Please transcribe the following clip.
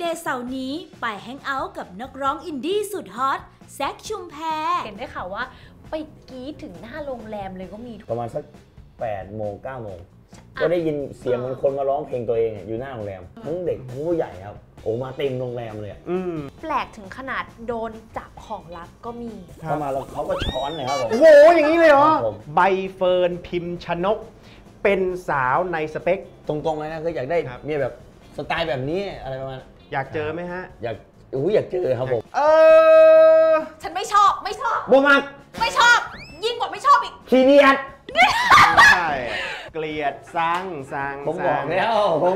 เดย์เสาร์นี้ไป hang out กับนักร้องอินดี้สุดฮอตแซคชุมแพเห็นได้ข่าวว่า ไปกรี๊ดถึงหน้าโรงแรมเลยก็มีประมาณสัก8โมง9โมงก็ได้ยินเสียงเหมือนคนมาร้องเพลงตัวเองอยู่หน้าโรงแรม ทั้งเด็กทั้งผู้ใหญ่ครับโอ้มาเต็มโรงแรมเลยอะอืมแปลกถึงขนาดโดนจับของลับก็มีครับเข้ามาแล้วเขาก็ช้อนเลยครับผมโอ้โหอย่างนี้เลยเหรอครับผมใบเฟิร์นพิมพ์ชนก เป็นสาวในสเปค ตรงๆเลยนะคืออยากได้ครับเมียแบบสไตล์แบบนี้อะไรประมาณ อยากเจอไหมฮะ อยากอู้อยากเจอครับผมเออฉันไม่ชอบไม่ชอบโบมักไม่ชอบ ยิ่งกว่าไม่ชอบอีก ขี้เดียดใช่เกลียดสร้างสร้างผมสบร้าองกแล้วผม